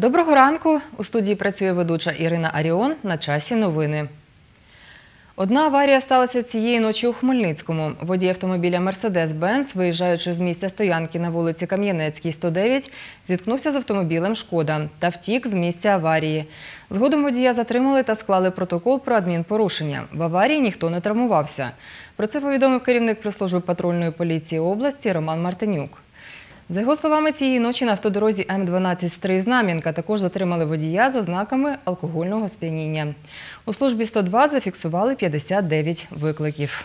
Доброго ранку. У студії працює ведуча Ірина Аріон. На часі новини. Одна аварія сталася цієї ночі у Хмельницькому. Водій автомобіля Mercedes-Benz, виїжджаючи з місця стоянки на вулиці Кам'янецькій, 109, зіткнувся з автомобілем «Шкода» та втік з місця аварії. Згодом водія затримали та склали протокол про адмінпорушення. В аварії ніхто не травмувався. Про це повідомив керівник прес-служби патрульної поліції області Роман Мартинюк. За його словами, цієї ночі на автодорозі М12 Стрий Знам'янка також затримали водія з ознаками алкогольного сп'яніння. У службі 102 зафіксували 59 викликів.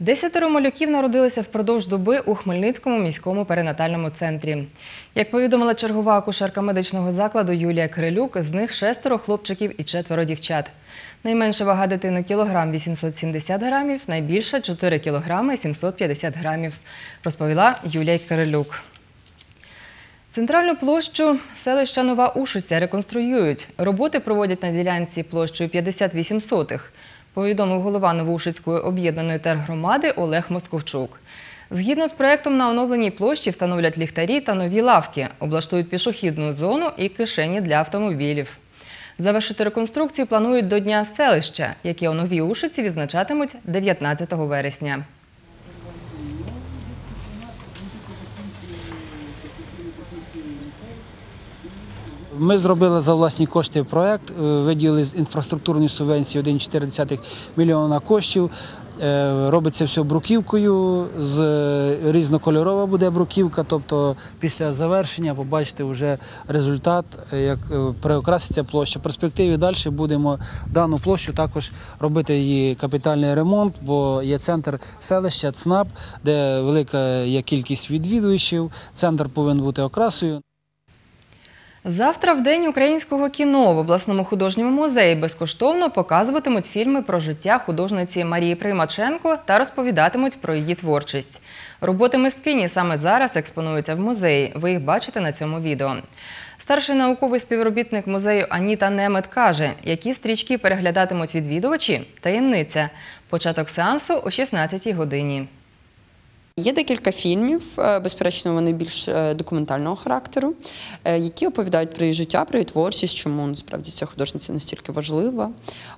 Десятеро малюків народилися впродовж доби у Хмельницькому міському перинатальному центрі. Як повідомила чергова акушерка медичного закладу Юлія Кирилюк, з них шестеро хлопчиків і четверо дівчат. Найменша вага дитини – кілограм 870 грамів, найбільша – 4 кілограми 750 грамів, розповіла Юлія Кирилюк. Центральну площу селища Нова Ушиця реконструюють. Роботи проводять на ділянці площею 58 сотих, повідомив голова Новоушицької об'єднаної тергромади Олег Московчук. Згідно з проектом на оновленій площі встановлять ліхтарі та нові лавки, облаштують пішохідну зону і кишені для автомобілів. Завершити реконструкцію планують до Дня селища, яке у Новій Ушиці відзначатимуть 19 вересня. Ми зробили за власні кошти проект, е, виділили з інфраструктурної субвенції 1,4 мільйона коштів. Е, Робиться все бруківкою, з різнокольорова буде бруківка. Тобто після завершення побачите вже результат, е, як е, приокраситься площа. В перспективі далі будемо дану площу також робити її капітальний ремонт, бо є центр селища ЦНАП, де велика є кількість відвідувачів. Центр повинен бути окрасою. Завтра в День українського кіно в обласному художньому музеї безкоштовно показуватимуть фільми про життя художниці Марії Приймаченко та розповідатимуть про її творчість. Роботи мисткині саме зараз експонуються в музеї. Ви їх бачите на цьому відео. Старший науковий співробітник музею Аніта Немет каже, які стрічки переглядатимуть відвідувачі – таємниця. Початок сеансу о 16-й годині. Є декілька фільмів, е, безперечно, вони більш е, документального характеру, е, які оповідають про її життя, про її творчість, чому насправді ця художниця настільки важлива.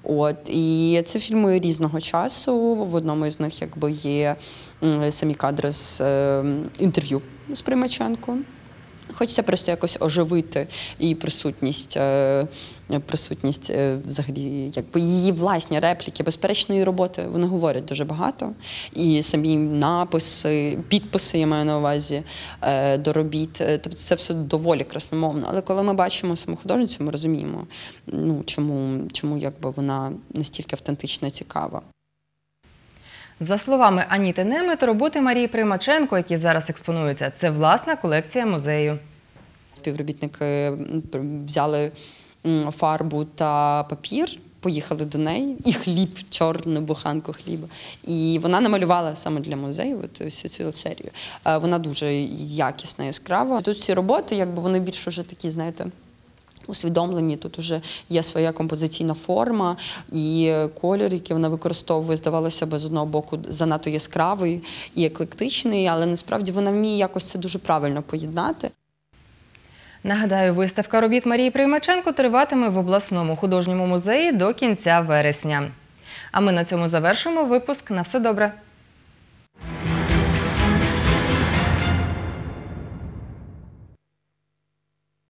От і це фільми різного часу. В одному із них якби є самі кадри з інтерв'ю з Примаченко. Хочеться просто якось оживити її присутність, е, присутність е, взагалі, якби її власні репліки, безперечно, її роботи вони говорять дуже багато. І самі написи, підписи, я маю на увазі е, до робіт. Тобто це все доволі красномовно. Але коли ми бачимо саму художницю, ми розуміємо, ну чому, чому якби вона настільки автентична і цікава. За словами Аніти Немет, роботи Марії Примаченко, які зараз експонуються, це власна колекція музею. Співробітники взяли фарбу та папір, поїхали до неї, і хліб, чорну буханку хліба. І вона намалювала саме для музею от всю цю серію. Е, Вона дуже якісна, яскрава. Тут всі роботи, якби вони більш уже такі, знаєте. Усвідомлені, тут вже є своя композиційна форма і колір, який вона використовує, здавалося б, з одного боку занадто яскравий і еклектичний, але насправді вона вміє якось це дуже правильно поєднати. Нагадаю, виставка робіт Марії Приймаченко триватиме в обласному художньому музеї до кінця вересня. А ми на цьому завершимо випуск. На все добре.